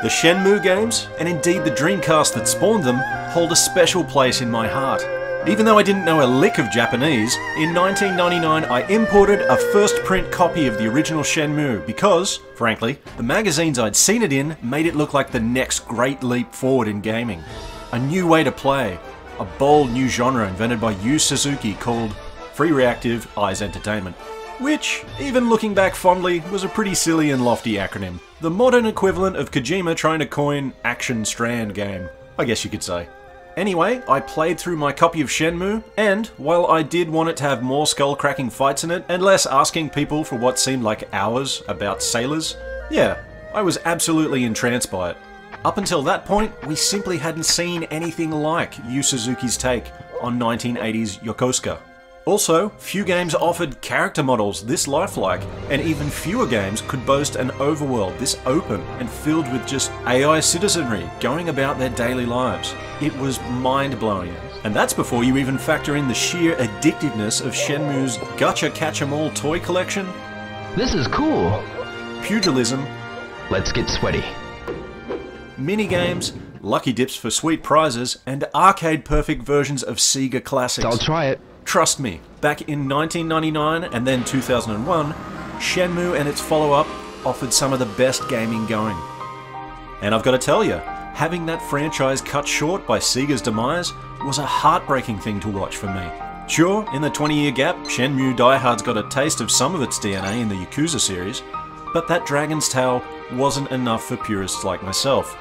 The Shenmue games, and indeed the Dreamcast that spawned them, hold a special place in my heart. Even though I didn't know a lick of Japanese, in 1999 I imported a first print copy of the original Shenmue because, frankly, the magazines I'd seen it in made it look like the next great leap forward in gaming. A new way to play, a bold new genre invented by Yu Suzuki called Free Reactive Eyes Entertainment. Which, even looking back fondly, was a pretty silly and lofty acronym. The modern equivalent of Kojima trying to coin Action Strand game, I guess you could say. Anyway, I played through my copy of Shenmue, and while I did want it to have more skull cracking fights in it, and less asking people for what seemed like hours about sailors, yeah, I was absolutely entranced by it. Up until that point, we simply hadn't seen anything like Yu Suzuki's take on 1980s Yokosuka. Also, few games offered character models this lifelike, and even fewer games could boast an overworld this open and filled with just AI citizenry going about their daily lives. It was mind blowing. And that's before you even factor in the sheer addictiveness of Shenmue's Gotcha Catch 'em All toy collection, This is cool. pugilism, Let's get sweaty. Minigames, lucky dips for sweet prizes, and arcade perfect versions of Sega classics. I'll try it. Trust me, back in 1999 and then 2001, Shenmue and its follow up offered some of the best gaming going. And I've got to tell you, having that franchise cut short by Sega's demise was a heartbreaking thing to watch for me. Sure, in the 20 year gap, Shenmue Diehard's got a taste of some of its DNA in the Yakuza series, but that Dragon's Tale wasn't enough for purists like myself.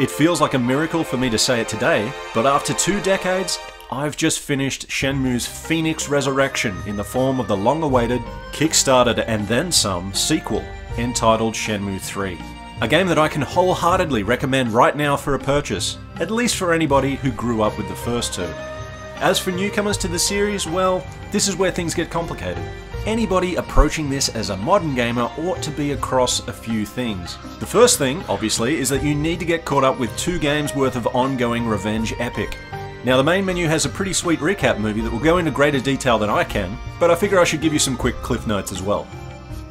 It feels like a miracle for me to say it today, but after two decades, I've just finished Shenmue's Phoenix Resurrection in the form of the long awaited, kickstarted and then some sequel entitled Shenmue 3. A game that I can wholeheartedly recommend right now for a purchase, at least for anybody who grew up with the first two. As for newcomers to the series, well, this is where things get complicated. Anybody approaching this as a modern gamer ought to be across a few things. The first thing, obviously, is that you need to get caught up with two games worth of ongoing revenge epic. Now, the main menu has a pretty sweet recap movie that will go into greater detail than I can, but I figure I should give you some quick cliff notes as well.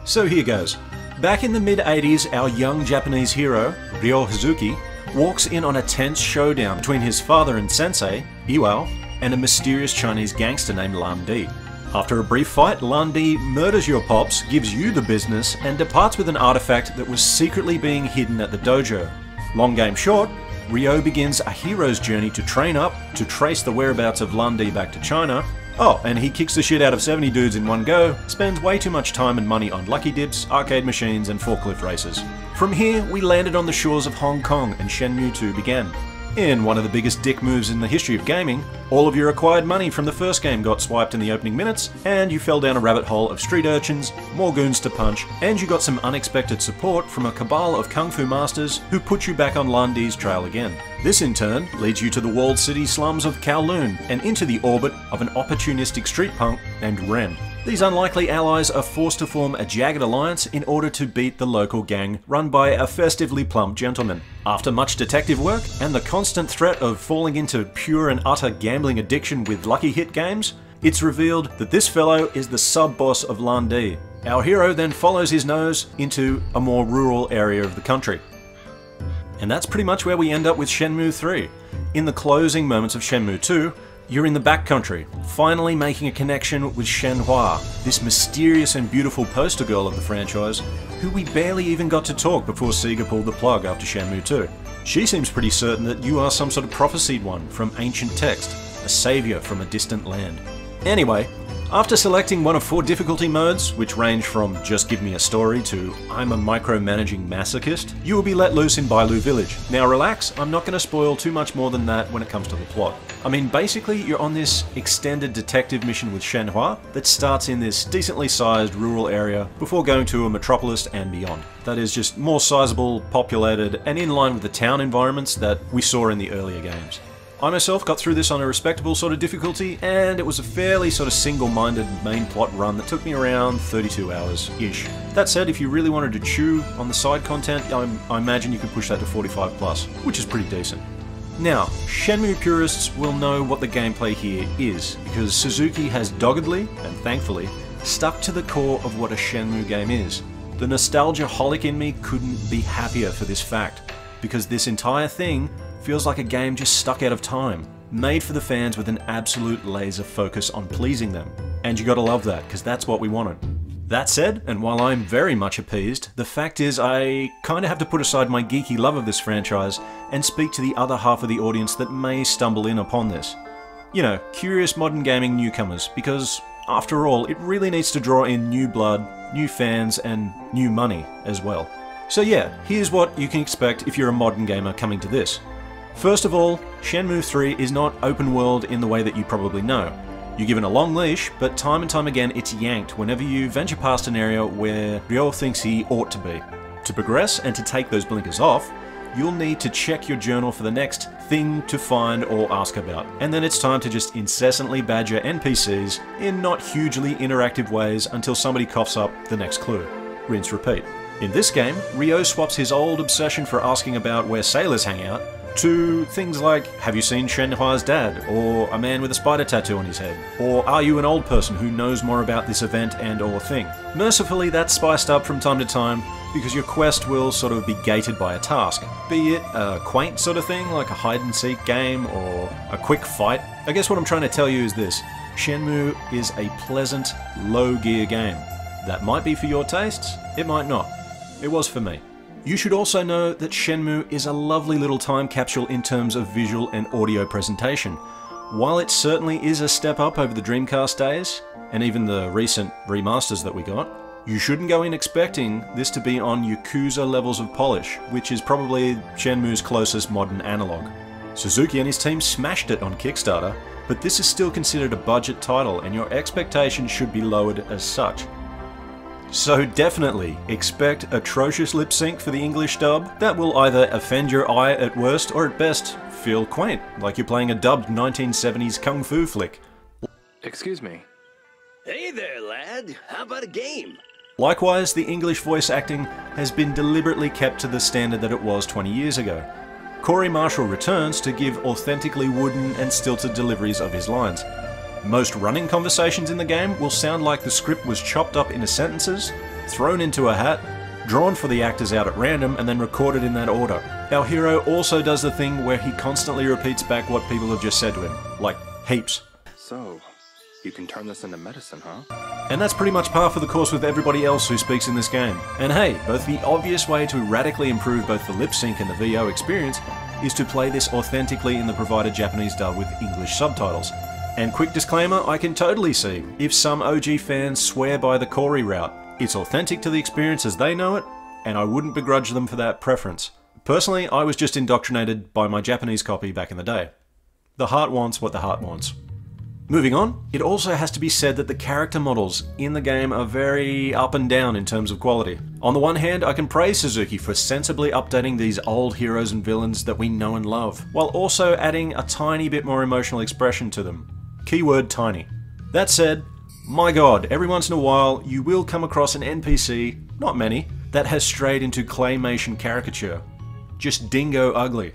So here goes. Back in the mid 80s, our young Japanese hero, Ryo Hazuki, walks in on a tense showdown between his father and sensei, Iwao, and a mysterious Chinese gangster named Lan Di. After a brief fight, Lan Di murders your pops, gives you the business, and departs with an artifact that was secretly being hidden at the dojo. Long game short, Ryo begins a hero's journey to train up, to trace the whereabouts of Lan Di back to China. Oh, and he kicks the shit out of 70 dudes in one go, spends way too much time and money on lucky dips, arcade machines, and forklift races. From here, we landed on the shores of Hong Kong and Shenmue 2 began. In one of the biggest dick moves in the history of gaming, all of your acquired money from the first game got swiped in the opening minutes, and you fell down a rabbit hole of street urchins, more goons to punch, and you got some unexpected support from a cabal of kung fu masters who put you back on Lan Di's trail again. This in turn leads you to the walled city slums of Kowloon and into the orbit of an opportunistic street punk named Ren. These unlikely allies are forced to form a jagged alliance in order to beat the local gang run by a festively plump gentleman. After much detective work and the constant threat of falling into pure and utter gambling addiction with lucky hit games, it's revealed that this fellow is the sub boss of Lan Di. Our hero then follows his nose into a more rural area of the country. And that's pretty much where we end up with Shenmue 3. In the closing moments of Shenmue 2, you're in the backcountry, finally making a connection with Shenhua, this mysterious and beautiful poster girl of the franchise, who we barely even got to talk before Sega pulled the plug after Shenmue 2. She seems pretty certain that you are some sort of prophesied one from ancient text, a savior from a distant land. Anyway, after selecting one of four difficulty modes, which range from just give me a story to I'm a micromanaging masochist, you will be let loose in Bailu Village. Now relax, I'm not going to spoil too much more than that when it comes to the plot. I mean, basically, you're on this extended detective mission with Shenhua that starts in this decently sized rural area before going to a metropolis and beyond. That is just more sizable, populated, and in line with the town environments that we saw in the earlier games. I myself got through this on a respectable sort of difficulty, and it was a fairly sort of single-minded main plot run that took me around 32 hours-ish. That said, if you really wanted to chew on the side content, I, I imagine you could push that to 45 plus, which is pretty decent. Now, Shenmue purists will know what the gameplay here is, because Suzuki has doggedly, and thankfully, stuck to the core of what a Shenmue game is. The nostalgia holic in me couldn't be happier for this fact, because this entire thing feels like a game just stuck out of time, made for the fans with an absolute laser focus on pleasing them. And you gotta love that, because that's what we wanted. That said, and while I'm very much appeased, the fact is I kinda have to put aside my geeky love of this franchise and speak to the other half of the audience that may stumble in upon this. You know, curious modern gaming newcomers, because after all, it really needs to draw in new blood, new fans, and new money as well. So yeah, here's what you can expect if you're a modern gamer coming to this. First of all, Shenmue 3 is not open world in the way that you probably know. You're given a long leash, but time and time again it's yanked whenever you venture past an area where Ryo thinks he ought to be. To progress and to take those blinkers off, you'll need to check your journal for the next thing to find or ask about. And then it's time to just incessantly badger NPCs in not hugely interactive ways until somebody coughs up the next clue. Rinse repeat. In this game, Ryo swaps his old obsession for asking about where sailors hang out to things like, have you seen Shenhua's dad? Or a man with a spider tattoo on his head? Or are you an old person who knows more about this event and or thing? Mercifully, that's spiced up from time to time because your quest will sort of be gated by a task. Be it a quaint sort of thing, like a hide and seek game, or a quick fight. I guess what I'm trying to tell you is this. Shenmue is a pleasant, low gear game. That might be for your tastes, it might not. It was for me. You should also know that Shenmue is a lovely little time capsule in terms of visual and audio presentation. While it certainly is a step up over the Dreamcast days, and even the recent remasters that we got, you shouldn't go in expecting this to be on Yakuza levels of polish, which is probably Shenmue's closest modern analogue. Suzuki and his team smashed it on Kickstarter, but this is still considered a budget title and your expectations should be lowered as such. So definitely expect atrocious lip sync for the English dub that will either offend your eye at worst or at best feel quaint, like you're playing a dubbed 1970s kung fu flick. Excuse me. Hey there, lad. How about a game? Likewise, the English voice acting has been deliberately kept to the standard that it was 20 years ago. Corey Marshall returns to give authentically wooden and stilted deliveries of his lines. Most running conversations in the game will sound like the script was chopped up into sentences, thrown into a hat, drawn for the actors out at random, and then recorded in that order. Our hero also does the thing where he constantly repeats back what people have just said to him, like heaps. So, you can turn this into medicine, huh? And that's pretty much par for the course with everybody else who speaks in this game. And hey, both the obvious way to radically improve both the lip sync and the VO experience is to play this authentically in the provided Japanese dub with English subtitles. And quick disclaimer, I can totally see if some OG fans swear by the Corey route. It's authentic to the experience as they know it, and I wouldn't begrudge them for that preference. Personally, I was just indoctrinated by my Japanese copy back in the day. The heart wants what the heart wants. Moving on, it also has to be said that the character models in the game are very up and down in terms of quality. On the one hand, I can praise Suzuki for sensibly updating these old heroes and villains that we know and love, while also adding a tiny bit more emotional expression to them. Keyword tiny. That said, my god, every once in a while you will come across an NPC, not many, that has strayed into claymation caricature. Just dingo ugly.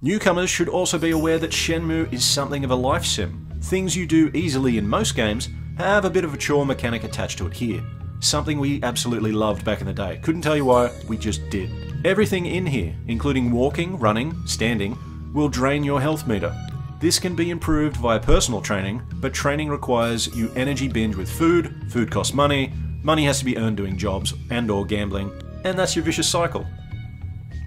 Newcomers should also be aware that Shenmue is something of a life sim. Things you do easily in most games have a bit of a chore mechanic attached to it here. Something we absolutely loved back in the day. Couldn't tell you why, we just did. Everything in here, including walking, running, standing, will drain your health meter. This can be improved via personal training, but training requires you energy binge with food, food costs money, money has to be earned doing jobs and or gambling, and that's your vicious cycle.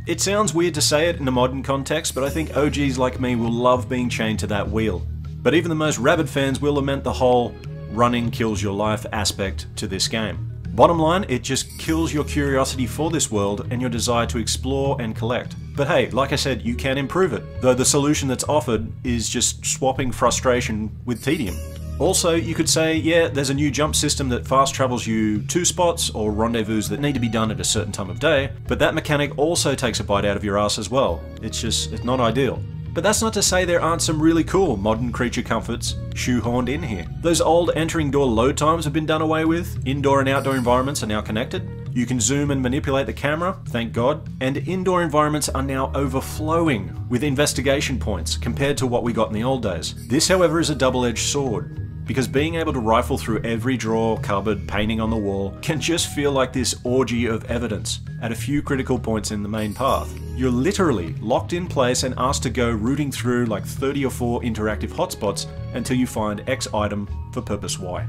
It sounds weird to say it in a modern context, but I think OGs like me will love being chained to that wheel. But even the most rabid fans will lament the whole running kills your life aspect to this game. Bottom line, it just kills your curiosity for this world and your desire to explore and collect. But hey, like I said, you can improve it, though the solution that's offered is just swapping frustration with tedium. Also, you could say, yeah, there's a new jump system that fast travels you to spots or rendezvous that need to be done at a certain time of day, but that mechanic also takes a bite out of your ass as well. It's just, it's not ideal. But that's not to say there aren't some really cool modern creature comforts shoehorned in here. Those old entering door load times have been done away with, indoor and outdoor environments are now connected, you can zoom and manipulate the camera, thank God, and indoor environments are now overflowing with investigation points compared to what we got in the old days. This, however, is a double edged sword because being able to rifle through every drawer, cupboard, painting on the wall can just feel like this orgy of evidence at a few critical points in the main path. You're literally locked in place and asked to go rooting through like 30 or 4 interactive hotspots until you find X item for purpose Y.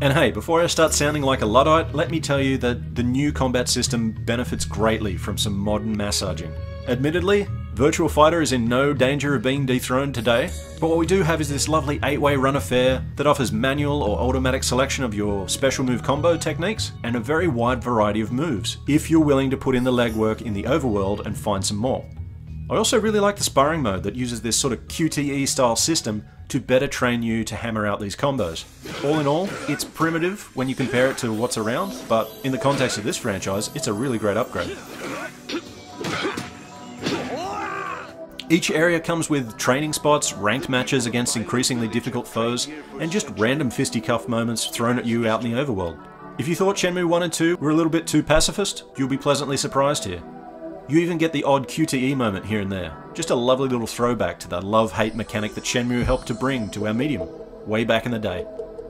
And hey, before I start sounding like a Luddite, let me tell you that the new combat system benefits greatly from some modern massaging. Admittedly, Virtua Fighter is in no danger of being dethroned today, but what we do have is this lovely 8-way run affair that offers manual or automatic selection of your special move combo techniques and a very wide variety of moves, if you're willing to put in the legwork in the overworld and find some more. I also really like the sparring mode that uses this sort of QTE style system to better train you to hammer out these combos. All in all, it's primitive when you compare it to what's around, but in the context of this franchise, it's a really great upgrade. Each area comes with training spots, ranked matches against increasingly difficult foes, and just random fisticuff moments thrown at you out in the overworld. If you thought Shenmue 1 and 2 were a little bit too pacifist, you'll be pleasantly surprised here. You even get the odd QTE moment here and there, just a lovely little throwback to the love-hate mechanic that Shenmue helped to bring to our medium, way back in the day.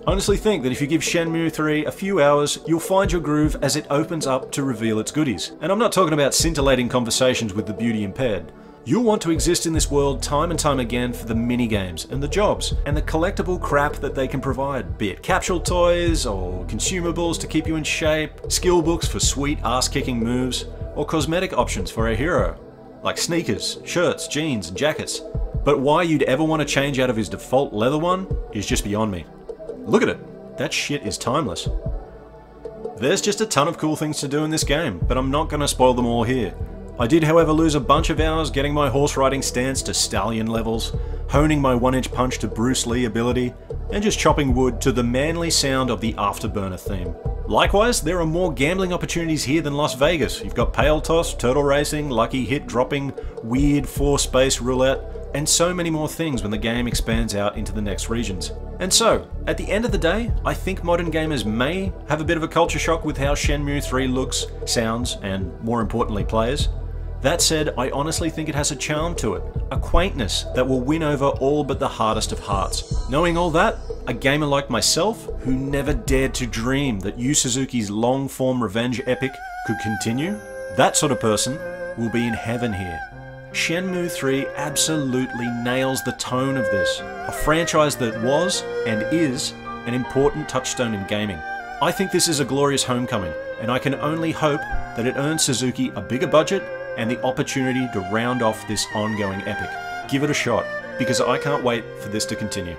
Honestly think that if you give Shenmue 3 a few hours, you'll find your groove as it opens up to reveal its goodies. And I'm not talking about scintillating conversations with the beauty impaired. You'll want to exist in this world time and time again for the minigames and the jobs and the collectible crap that they can provide, be it capsule toys or consumables to keep you in shape, skill books for sweet ass-kicking moves, or cosmetic options for a hero, like sneakers, shirts, jeans, and jackets. But why you'd ever want to change out of his default leather one is just beyond me. Look at it, that shit is timeless. There's just a ton of cool things to do in this game, but I'm not going to spoil them all here. I did however lose a bunch of hours getting my horse riding stance to stallion levels, honing my one inch punch to Bruce Lee ability, and just chopping wood to the manly sound of the Afterburner theme. Likewise, there are more gambling opportunities here than Las Vegas. You've got Pail Toss, Turtle Racing, Lucky Hit Dropping, Weird Four Space Roulette, and so many more things when the game expands out into the next regions. And so, at the end of the day, I think modern gamers may have a bit of a culture shock with how Shenmue 3 looks, sounds, and more importantly plays. That said, I honestly think it has a charm to it, a quaintness that will win over all but the hardest of hearts. Knowing all that, a gamer like myself, who never dared to dream that Yu Suzuki's long form revenge epic could continue, that sort of person will be in heaven here. Shenmue 3 absolutely nails the tone of this, a franchise that was, and is, an important touchstone in gaming. I think this is a glorious homecoming, and I can only hope that it earns Suzuki a bigger budget and the opportunity to round off this ongoing epic. Give it a shot, because I can't wait for this to continue.